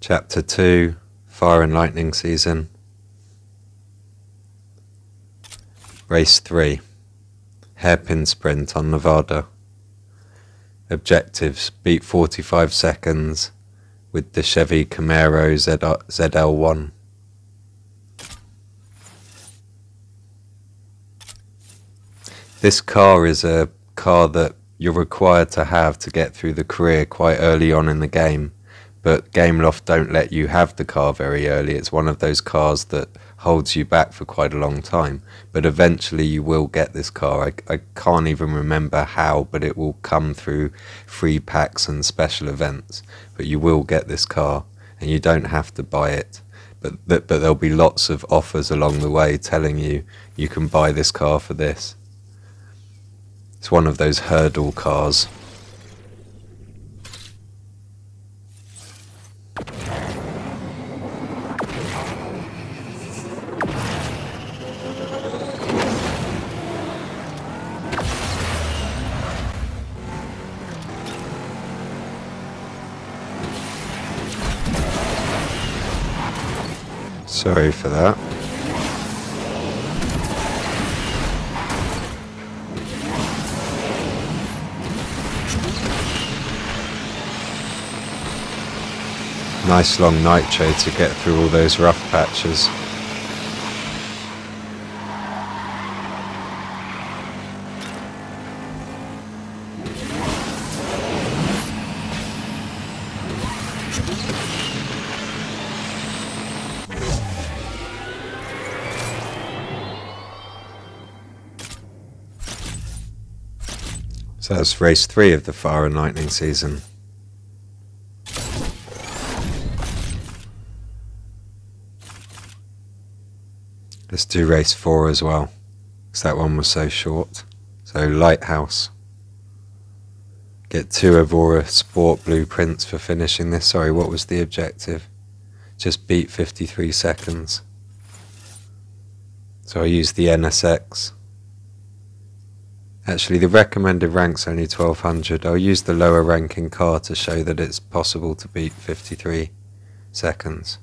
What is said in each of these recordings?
Chapter 2 Fire and Lightning Season. Race 3 Hairpin Sprint on Nevada. Objectives Beat 45 seconds with the Chevy Camaro ZL1. This car is a car that you're required to have to get through the career quite early on in the game but Gameloft don't let you have the car very early. It's one of those cars that holds you back for quite a long time. But eventually you will get this car. I, I can't even remember how, but it will come through free packs and special events. But you will get this car, and you don't have to buy it. But, but there'll be lots of offers along the way telling you you can buy this car for this. It's one of those hurdle cars. Sorry for that. Nice long nitro to get through all those rough patches. So that's race three of the Fire and Lightning season. Let's do race four as well, because that one was so short. So Lighthouse. Get two Evora Sport blueprints for finishing this. Sorry, what was the objective? Just beat 53 seconds. So I used the NSX. Actually, the recommended rank's only 1200. I'll use the lower ranking car to show that it's possible to beat 53 seconds.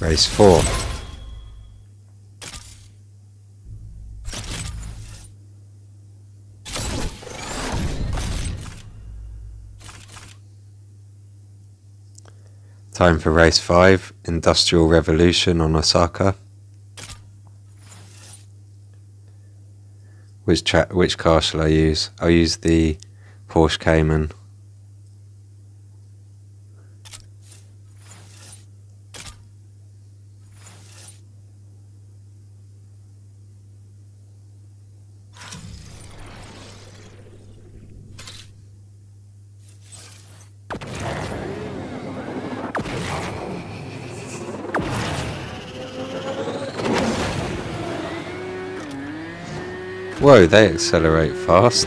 Race 4. Time for race 5, Industrial Revolution on Osaka. Which, which car shall I use? I'll use the Porsche Cayman. Whoa, they accelerate fast.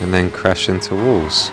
And then crash into walls.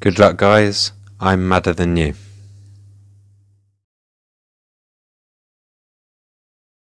Good luck, guys. I'm madathanu.